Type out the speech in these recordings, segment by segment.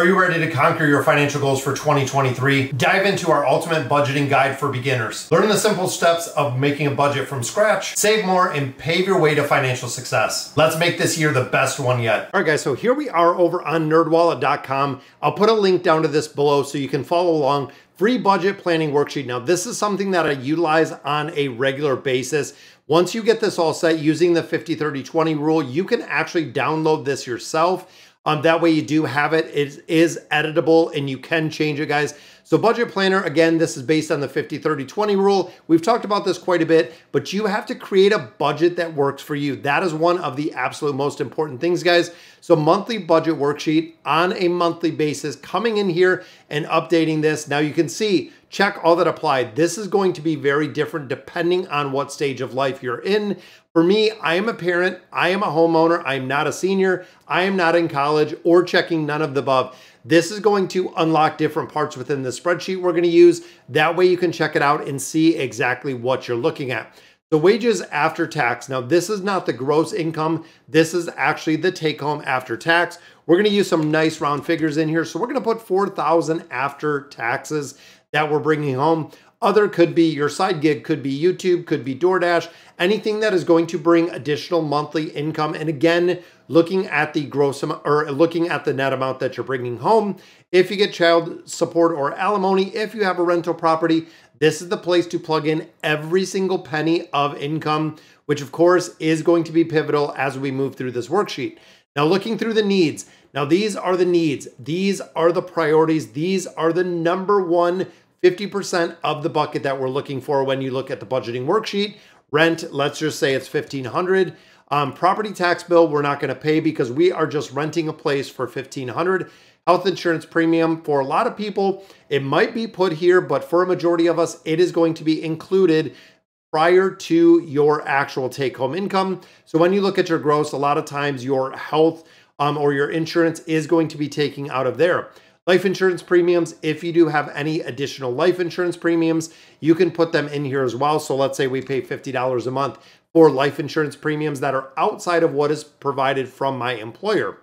Are you ready to conquer your financial goals for 2023? Dive into our ultimate budgeting guide for beginners. Learn the simple steps of making a budget from scratch, save more, and pave your way to financial success. Let's make this year the best one yet. All right, guys, so here we are over on nerdwallet.com. I'll put a link down to this below so you can follow along. Free budget planning worksheet. Now, this is something that I utilize on a regular basis. Once you get this all set using the 50 30 20 rule, you can actually download this yourself. Um, that way you do have it. It is editable and you can change it, guys. So budget planner, again, this is based on the 50, 30, 20 rule. We've talked about this quite a bit, but you have to create a budget that works for you. That is one of the absolute most important things, guys. So monthly budget worksheet on a monthly basis, coming in here and updating this. Now you can see, check all that applied. This is going to be very different depending on what stage of life you're in. For me, I am a parent, I am a homeowner, I'm not a senior, I am not in college or checking none of the above. This is going to unlock different parts within the spreadsheet we're going to use. That way you can check it out and see exactly what you're looking at. The wages after tax. Now, this is not the gross income. This is actually the take home after tax. We're going to use some nice round figures in here. So we're going to put 4,000 after taxes that we're bringing home. Other could be your side gig, could be YouTube, could be DoorDash, anything that is going to bring additional monthly income. And again, looking at the gross amount or looking at the net amount that you're bringing home. If you get child support or alimony, if you have a rental property, this is the place to plug in every single penny of income, which of course is going to be pivotal as we move through this worksheet. Now, looking through the needs. Now, these are the needs. These are the priorities. These are the number one 50% of the bucket that we're looking for when you look at the budgeting worksheet. Rent, let's just say it's 1500. Um, property tax bill, we're not going to pay because we are just renting a place for 1500. Health insurance premium for a lot of people, it might be put here, but for a majority of us, it is going to be included prior to your actual take home income. So when you look at your gross, a lot of times your health um, or your insurance is going to be taking out of there. Life insurance premiums, if you do have any additional life insurance premiums, you can put them in here as well. So let's say we pay $50 a month for life insurance premiums that are outside of what is provided from my employer.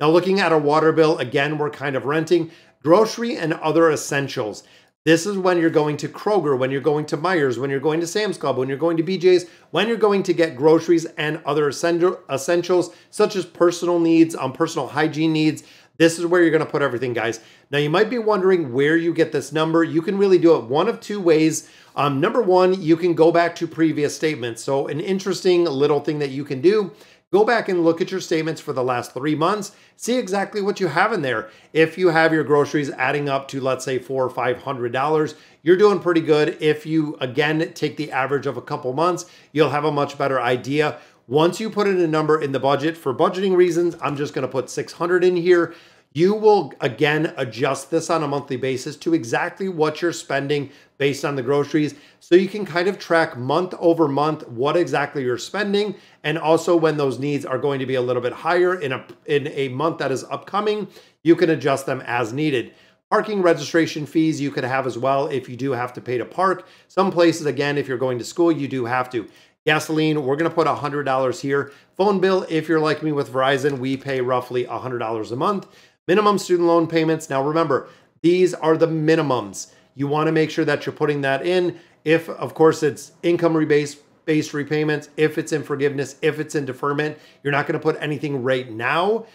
Now, looking at a water bill, again, we're kind of renting grocery and other essentials. This is when you're going to Kroger, when you're going to Meijers, when you're going to Sam's Club, when you're going to BJ's, when you're going to get groceries and other essentials such as personal needs, um, personal hygiene needs, this is where you're going to put everything, guys. Now, you might be wondering where you get this number. You can really do it one of two ways. Um, number one, you can go back to previous statements. So an interesting little thing that you can do Go back and look at your statements for the last three months. See exactly what you have in there. If you have your groceries adding up to, let's say, four or five hundred dollars, you're doing pretty good. If you again take the average of a couple months, you'll have a much better idea. Once you put in a number in the budget, for budgeting reasons, I'm just going to put 600 in here. You will again adjust this on a monthly basis to exactly what you're spending based on the groceries. So you can kind of track month over month what exactly you're spending. And also when those needs are going to be a little bit higher in a, in a month that is upcoming, you can adjust them as needed. Parking registration fees you could have as well if you do have to pay to park. Some places, again, if you're going to school, you do have to. Gasoline, we're going to put $100 here. Phone bill, if you're like me with Verizon, we pay roughly $100 a month. Minimum student loan payments. Now remember, these are the minimums. You want to make sure that you're putting that in. If, of course, it's income rebase based repayments, if it's in forgiveness, if it's in deferment, you're not going to put anything right now,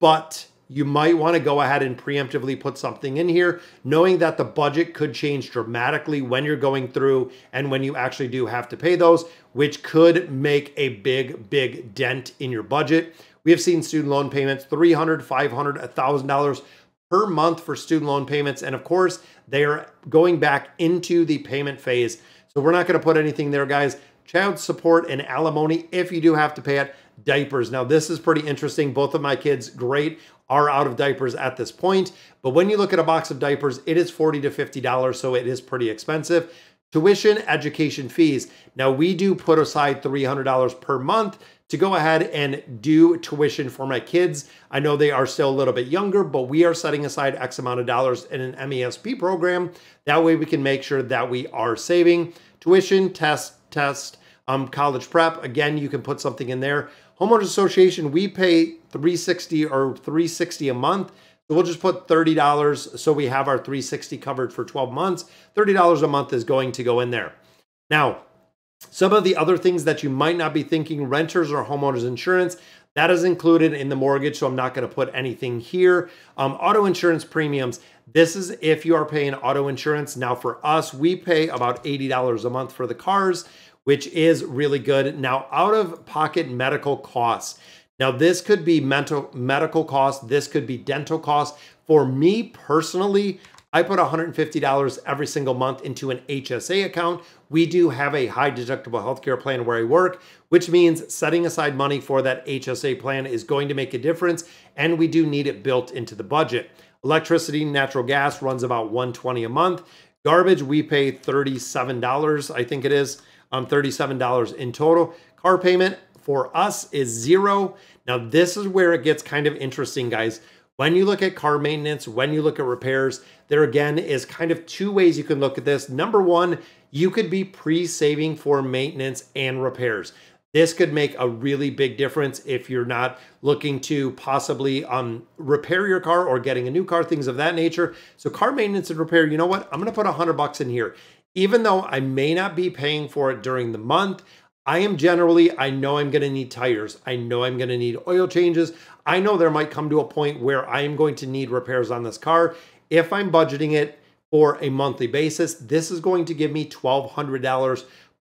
but you might want to go ahead and preemptively put something in here, knowing that the budget could change dramatically when you're going through and when you actually do have to pay those, which could make a big, big dent in your budget. We have seen student loan payments $300, $500, $1,000 per month for student loan payments. And of course, they are going back into the payment phase. So we're not going to put anything there, guys. Child support and alimony, if you do have to pay it, diapers. Now, this is pretty interesting. Both of my kids, great, are out of diapers at this point. But when you look at a box of diapers, it is 40 to $50, so it is pretty expensive. Tuition, education fees. Now, we do put aside $300 per month to go ahead and do tuition for my kids. I know they are still a little bit younger, but we are setting aside X amount of dollars in an MESP program. That way we can make sure that we are saving. Tuition, test, test, um, college prep. Again, you can put something in there. Homeowners Association, we pay 360 or 360 a month. So we'll just put $30 so we have our 360 covered for 12 months. $30 a month is going to go in there. Now, some of the other things that you might not be thinking renters or homeowners insurance, that is included in the mortgage, so I'm not going to put anything here. Um, auto insurance premiums, this is if you are paying auto insurance. Now, for us, we pay about $80 a month for the cars, which is really good. Now, out of pocket medical costs. Now, this could be mental medical costs, this could be dental costs. For me personally, I put $150 every single month into an HSA account. We do have a high deductible healthcare plan where I work, which means setting aside money for that HSA plan is going to make a difference, and we do need it built into the budget. Electricity, natural gas runs about 120 a month. Garbage, we pay $37, I think it is, um, $37 in total. Car payment for us is zero. Now, this is where it gets kind of interesting, guys. When you look at car maintenance, when you look at repairs, there again is kind of two ways you can look at this. Number one, you could be pre saving for maintenance and repairs. This could make a really big difference if you're not looking to possibly um, repair your car or getting a new car, things of that nature. So, car maintenance and repair, you know what? I'm to put a hundred bucks in here. Even though I may not be paying for it during the month, I am generally, I know I'm going to need tires. I know I'm going to need oil changes. I know there might come to a point where I am going to need repairs on this car. If I'm budgeting it for a monthly basis, this is going to give me $1,200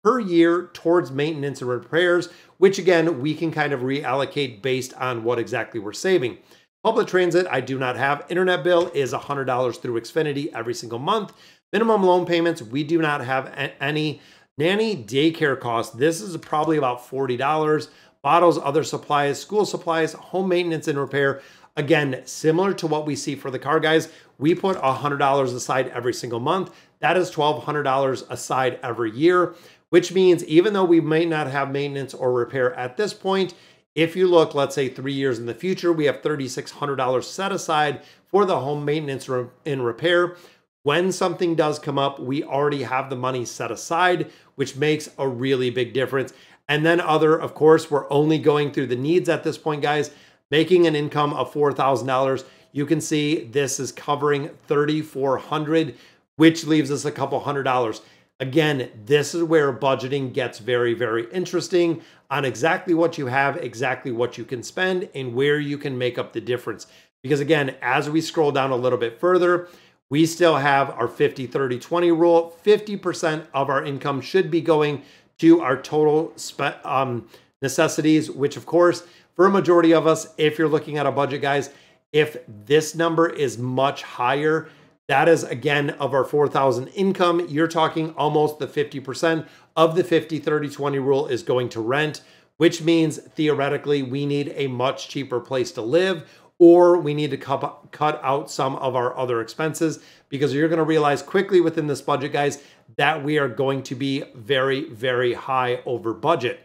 per year towards maintenance and repairs, which again, we can kind of reallocate based on what exactly we're saving. Public transit, I do not have. Internet bill is $100 through Xfinity every single month. Minimum loan payments, we do not have any Nanny daycare costs, this is probably about $40. Bottles, other supplies, school supplies, home maintenance and repair. Again, similar to what we see for the car guys, we put $100 aside every single month. That is $1,200 aside every year, which means even though we may not have maintenance or repair at this point, if you look, let's say three years in the future, we have $3,600 set aside for the home maintenance and repair. When something does come up, we already have the money set aside, which makes a really big difference. And then other, of course, we're only going through the needs at this point, guys. Making an income of $4,000, you can see this is covering 3,400, which leaves us a couple hundred dollars. Again, this is where budgeting gets very, very interesting on exactly what you have, exactly what you can spend, and where you can make up the difference. Because again, as we scroll down a little bit further, we still have our 50 30 20 rule. 50% of our income should be going to our total um, necessities which of course for a majority of us if you're looking at a budget guys if this number is much higher that is again of our 4000 income you're talking almost the 50% of the 50 30 20 rule is going to rent which means theoretically we need a much cheaper place to live or we need to cut, out some of our other expenses because you're going to realize quickly within this budget, guys, that we are going to be very, very high over budget.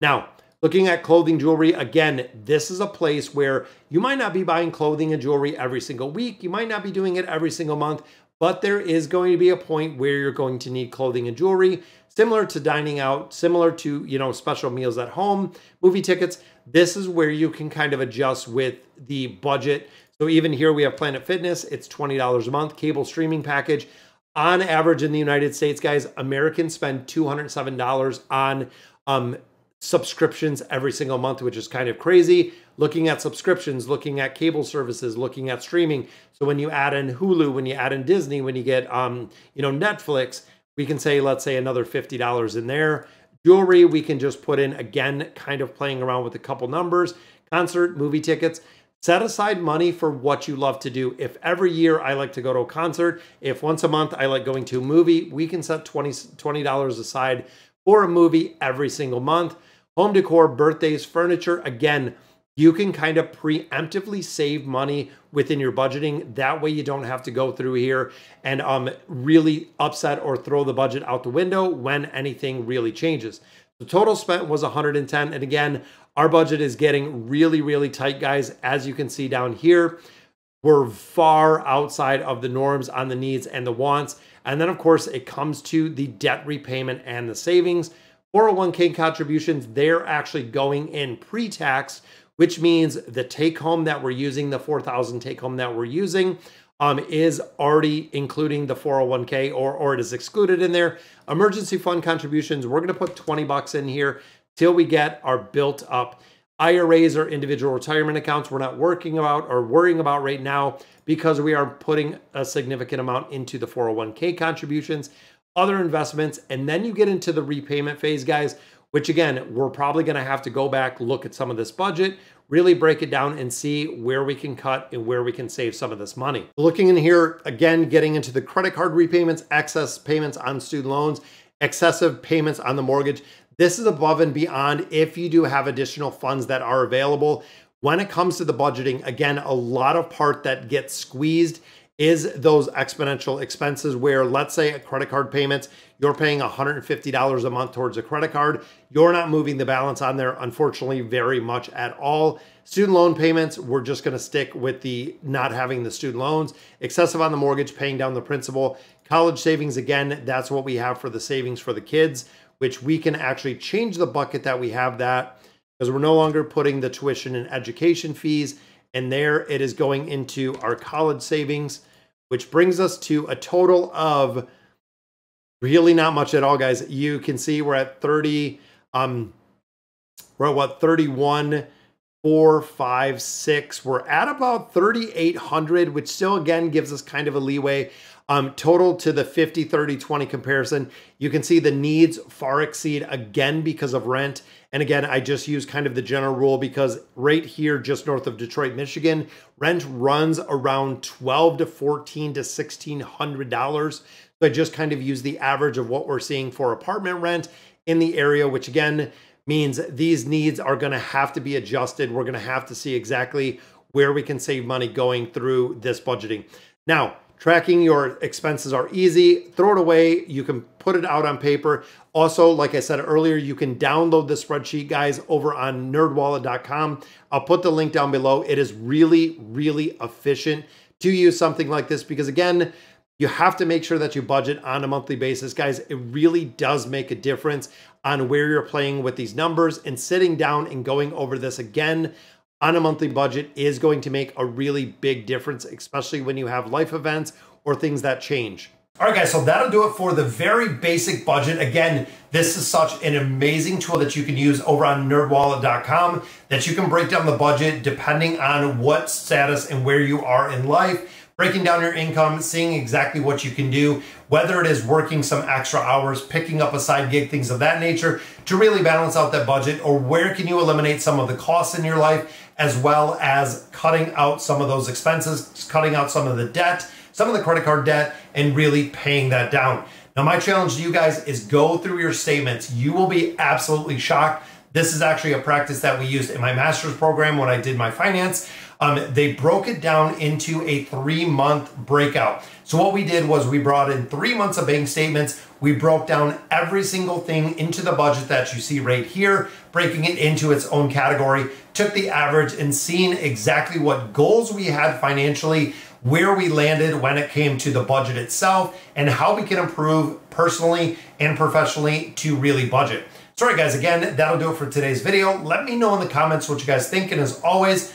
Now, looking at clothing jewelry, again, this is a place where you might not be buying clothing and jewelry every single week. You might not be doing it every single month, but there is going to be a point where you're going to need clothing and jewelry similar to dining out similar to you know special meals at home movie tickets. This is where you can kind of adjust with the budget. So even here we have planet fitness. It's $20 a month cable streaming package. On average in the united states guys americans spend $207 on um, subscriptions every single month, which is kind of crazy. Looking at subscriptions, looking at cable services, looking at streaming. So when you add in Hulu, when you add in Disney, when you get um, you know, Netflix, we can say, let's say another $50 in there. Jewelry, we can just put in again, kind of playing around with a couple numbers. Concert, movie tickets. Set aside money for what you love to do. If every year I like to go to a concert, if once a month I like going to a movie, we can set 20 $20 aside for a movie every single month. Home decor, birthdays, furniture, again, you can kind of preemptively save money within your budgeting. That way you don't have to go through here and um, really upset or throw the budget out the window when anything really changes. The total spent was 110. And again, our budget is getting really, really tight, guys. As you can see down here, we're far outside of the norms on the needs and the wants. And then, of course, it comes to the debt repayment and the savings. 401k contributions, they're actually going in pre tax, which means the take home that we're using, the 4,000 take home that we're using, um, is already including the 401k or, or it is excluded in there. Emergency fund contributions, we're gonna put 20 bucks in here till we get our built up IRAs or individual retirement accounts we're not working about or worrying about right now because we are putting a significant amount into the 401k contributions, other investments, and then you get into the repayment phase, guys, which again, we're probably to have to go back, look at some of this budget, really break it down and see where we can cut and where we can save some of this money. Looking in here, again, getting into the credit card repayments, excess payments on student loans, excessive payments on the mortgage. This is above and beyond if you do have additional funds that are available. When it comes to the budgeting, again, a lot of part that gets squeezed is those exponential expenses where let's say a credit card payments, you're paying $150 a month towards a credit card. You're not moving the balance on there, unfortunately, very much at all. Student loan payments, we're just gonna stick with the not having the student loans. Excessive on the mortgage, paying down the principal. College savings, again, that's what we have for the savings for the kids which we can actually change the bucket that we have that because we're no longer putting the tuition and education fees and there it is going into our college savings, which brings us to a total of really not much at all, guys. You can see we're at 30, um, we're at what, 31, four, five, six. We're at about 3,800, which still again gives us kind of a leeway. Um, total to the 50, 30, 20 comparison, you can see the needs far exceed again because of rent. And again, I just use kind of the general rule because right here, just north of Detroit, Michigan, rent runs around 12 to 14 to $1,600. So I just kind of use the average of what we're seeing for apartment rent in the area, which again means these needs are going to have to be adjusted. We're going to have to see exactly where we can save money going through this budgeting. Now, Tracking your expenses are easy. Throw it away. You can put it out on paper. Also, like I said earlier, you can download the spreadsheet, guys, over on nerdwallet.com. I'll put the link down below. It is really, really efficient to use something like this because, again, you have to make sure that you budget on a monthly basis, guys. It really does make a difference on where you're playing with these numbers and sitting down and going over this again on a monthly budget is going to make a really big difference, especially when you have life events or things that change. All right, guys, so that'll do it for the very basic budget. Again, this is such an amazing tool that you can use over on nerdwallet.com that you can break down the budget depending on what status and where you are in life breaking down your income, seeing exactly what you can do, whether it is working some extra hours, picking up a side gig, things of that nature, to really balance out that budget, or where can you eliminate some of the costs in your life, as well as cutting out some of those expenses, cutting out some of the debt, some of the credit card debt, and really paying that down. Now, my challenge to you guys is go through your statements. You will be absolutely shocked. This is actually a practice that we used in my master's program when I did my finance. Um, they broke it down into a three month breakout. So what we did was we brought in three months of bank statements. We broke down every single thing into the budget that you see right here, breaking it into its own category, took the average and seeing exactly what goals we had financially, where we landed when it came to the budget itself, and how we can improve personally and professionally to really budget. Sorry guys, again, that'll do it for today's video. Let me know in the comments what you guys think, and as always,